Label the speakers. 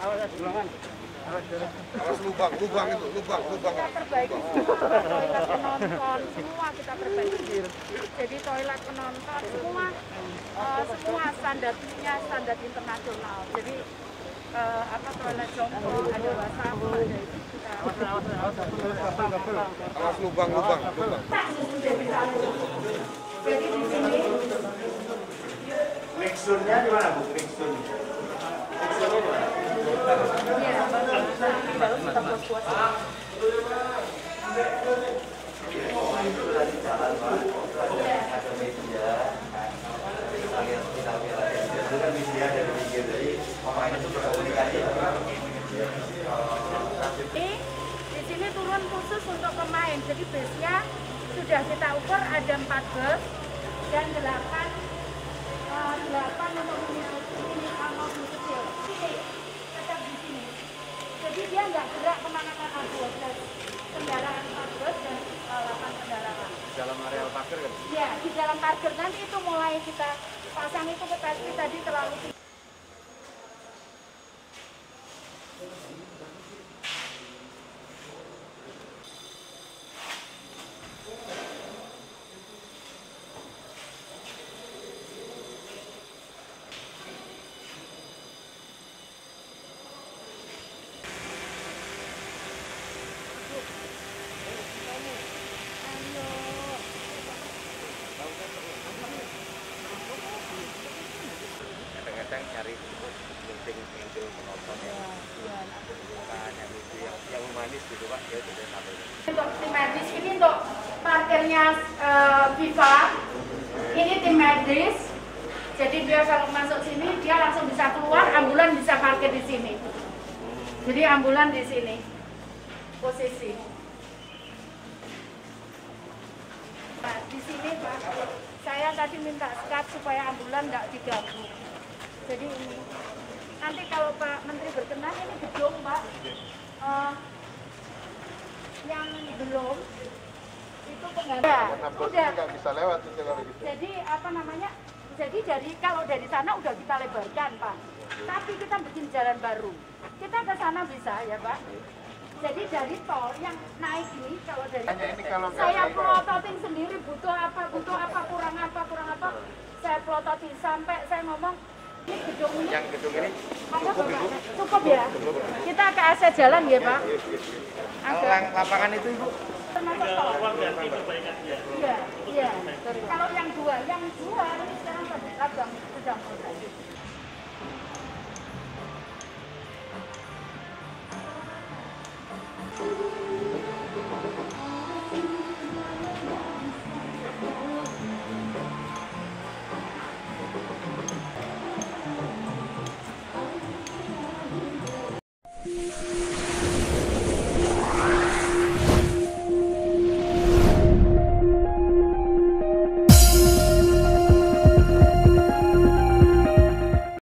Speaker 1: Awas lubang, lubang itu, lubang, lubang.
Speaker 2: kita perbaiki toilet penonton semua kita perbaiki jadi toilet penonton semua eh, semua standarnya standar internasional jadi eh, apa toilet jongkok ada wastafel ada itu kita
Speaker 1: Awas lubang, lubang, lubang.
Speaker 2: jadi di sini
Speaker 3: Mixturnya di mana bu? Mixtur. Mixturnya di mana?
Speaker 2: Jadi busnya sudah kita ukur ada 4 bus dan 8 eh, 8 untuk mini mini mobil kecil sini tetap di sini jadi dia nggak gerak ke mana-mana 12 kendaraan 4 bus dan eh, 8 kendaraan
Speaker 1: Dalam areal parkir kan?
Speaker 2: ya di dalam parkir. Nanti itu mulai kita pasang itu ke tadi tadi terlalu tinggi
Speaker 4: cari penting pentil penonton yang bukan yang lucu yang yang humanis gitu pak. Ya sudah sampai
Speaker 2: untuk tim medis ini untuk parkirnya eh, Viva. Ini tim medis. Jadi dia kalau masuk sini dia langsung bisa keluar ambulan bisa parkir di sini. Jadi ambulan di sini posisi. Pak, di sini Pak. Saya tadi minta skat supaya ambulan tidak diganggu jadi ini. Nanti kalau Pak Menteri berkenan ini gedung Pak. Eh, yang belum itu pengganti. Ya, udah.
Speaker 1: Bisa lewat itu kalau gitu.
Speaker 2: jadi apa namanya jadi dari kalau dari sana udah kita lebarkan pak. Tapi kita bikin jalan baru. Kita ke sana bisa ya pak. Jadi dari tol yang naik ini kalau dari
Speaker 1: Hanya ini kalau
Speaker 2: saya
Speaker 1: naik.
Speaker 2: plototin sendiri butuh apa butuh apa kurang apa kurang apa. Saya plototin sampai saya ngomong
Speaker 4: yang gedung ini
Speaker 2: apa Bapak? cukup ya? Kita ke AC jalan ya pak? Agak
Speaker 4: lapangan itu ibu?
Speaker 2: Termasuk